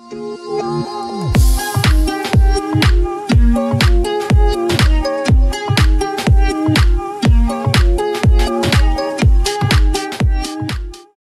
Oh.